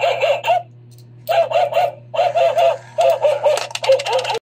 Hehehehe